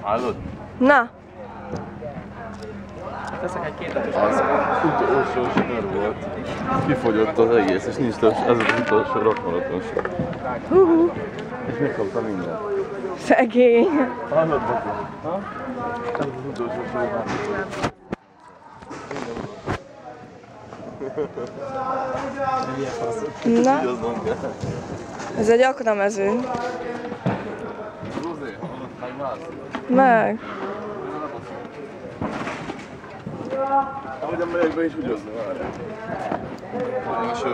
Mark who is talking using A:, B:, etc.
A: Hallod?
B: Na,
C: Teszek egy két
A: Az utolsó sör volt. Kifogyott az egész, és nincs több, ez az utolsó rockmaraton sem.
B: hú,
A: És megkapta mindent.
B: szegény.
A: Hallod, Baki? Ha? Ez az utolsó sör.
B: Na, ez egy aknamező.
A: Tak. Będziemy jak wejść wiosnę.
B: Masz